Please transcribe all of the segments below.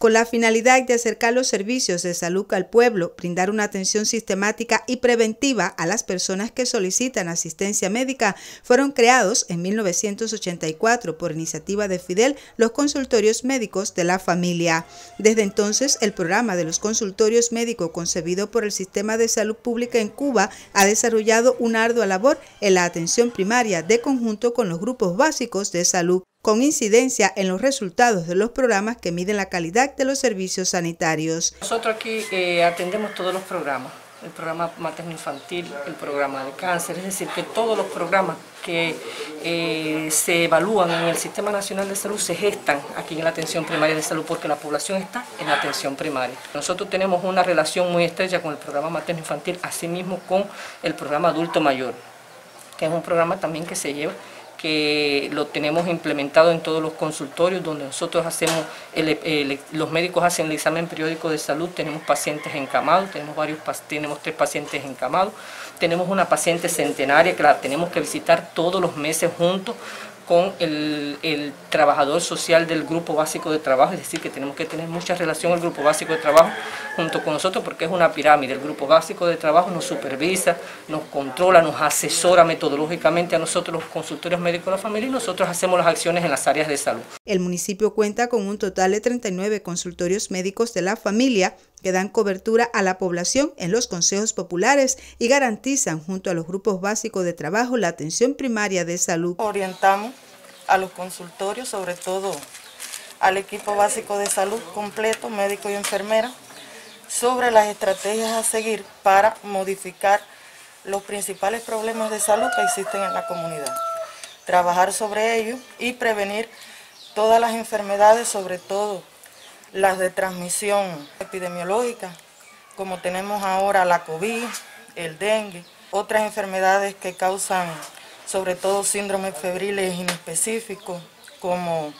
con la finalidad de acercar los servicios de salud al pueblo, brindar una atención sistemática y preventiva a las personas que solicitan asistencia médica, fueron creados en 1984 por iniciativa de Fidel los consultorios médicos de la familia. Desde entonces, el programa de los consultorios médicos concebido por el Sistema de Salud Pública en Cuba ha desarrollado una ardua labor en la atención primaria de conjunto con los grupos básicos de salud con incidencia en los resultados de los programas que miden la calidad de los servicios sanitarios. Nosotros aquí eh, atendemos todos los programas, el programa materno-infantil, el programa de cáncer, es decir, que todos los programas que eh, se evalúan en el Sistema Nacional de Salud se gestan aquí en la atención primaria de salud porque la población está en la atención primaria. Nosotros tenemos una relación muy estrecha con el programa materno-infantil, así mismo con el programa adulto mayor, que es un programa también que se lleva que lo tenemos implementado en todos los consultorios donde nosotros hacemos, los médicos hacen el examen periódico de salud, tenemos pacientes encamados, tenemos, varios, tenemos tres pacientes encamados, tenemos una paciente centenaria que la tenemos que visitar todos los meses juntos con el, trabajador social del grupo básico de trabajo, es decir, que tenemos que tener mucha relación el grupo básico de trabajo junto con nosotros porque es una pirámide. El grupo básico de trabajo nos supervisa, nos controla, nos asesora metodológicamente a nosotros los consultorios médicos de la familia y nosotros hacemos las acciones en las áreas de salud. El municipio cuenta con un total de 39 consultorios médicos de la familia que dan cobertura a la población en los consejos populares y garantizan junto a los grupos básicos de trabajo la atención primaria de salud. Orientamos a los consultorios, sobre todo al equipo básico de salud completo, médico y enfermera, sobre las estrategias a seguir para modificar los principales problemas de salud que existen en la comunidad. Trabajar sobre ello y prevenir todas las enfermedades, sobre todo las de transmisión epidemiológica, como tenemos ahora la COVID, el dengue, otras enfermedades que causan sobre todo síndromes febriles inespecíficos como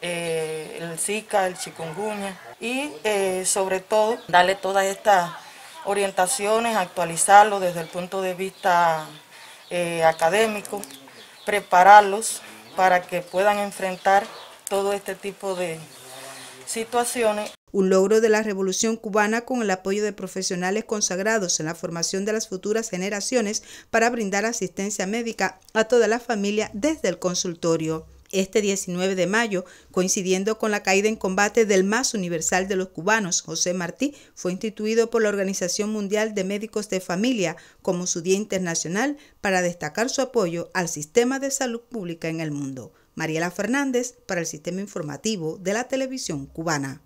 eh, el Zika, el chikungunya y eh, sobre todo darle todas estas orientaciones, actualizarlo desde el punto de vista eh, académico, prepararlos para que puedan enfrentar todo este tipo de Un logro de la Revolución cubana con el apoyo de profesionales consagrados en la formación de las futuras generaciones para brindar asistencia médica a toda la familia desde el consultorio. Este 19 de mayo, coincidiendo con la caída en combate del más universal de los cubanos, José Martí, fue instituido por la Organización Mundial de Médicos de Familia como su Día Internacional para destacar su apoyo al sistema de salud pública en el mundo. Mariela Fernández para el Sistema Informativo de la Televisión Cubana.